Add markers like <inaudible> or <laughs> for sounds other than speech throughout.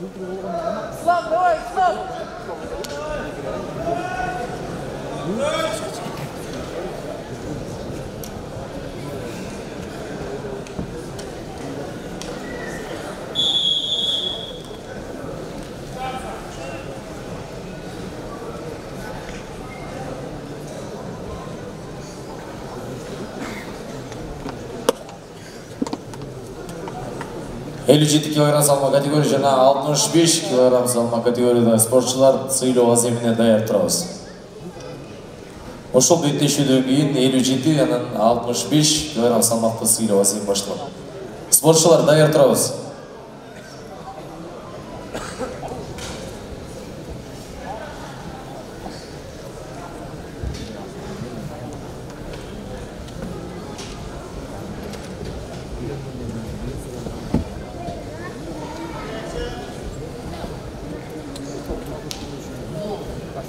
Boa noite, vamos! Elүү жети килограмм салмак категория жана алтымыш беш килограмм салмак категорияда спортчулар сыйлоо аземине даяр турабыз. Ошол беттешүүдөн кийин элүү жети анан алтымыш беш килограмм салмакты сыйлоо азем башталат. Спортчулар даяр турабыз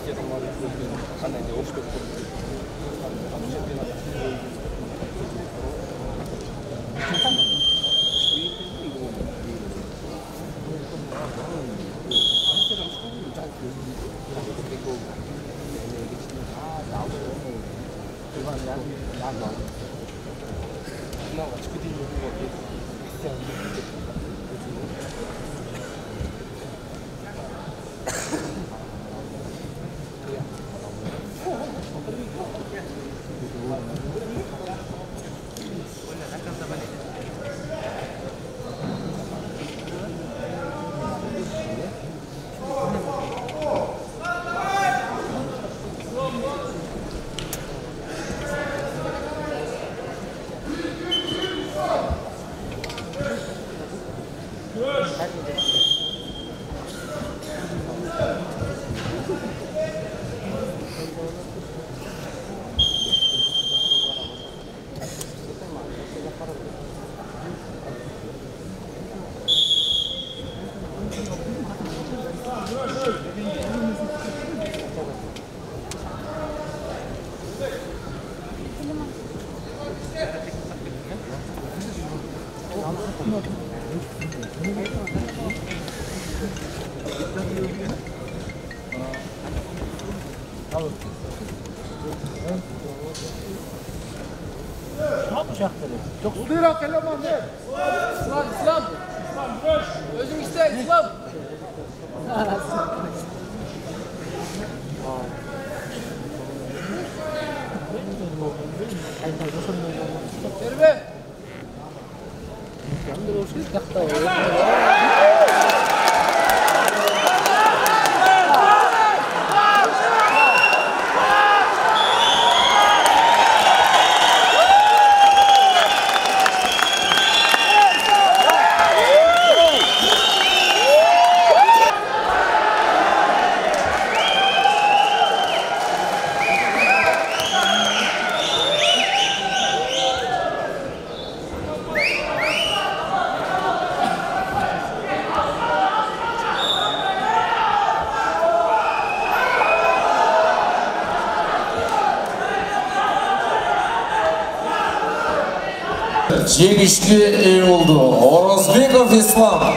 Германии она девушка чемпионат. Ну, очки ты не выводишь. Umarım. Ne yapacakları? Çok Irak eleman ne? İslam, İslam. Özüm işte İslam. Ay, <laughs> ben 갔다. 오 жегішке ие болды оразбеков ислам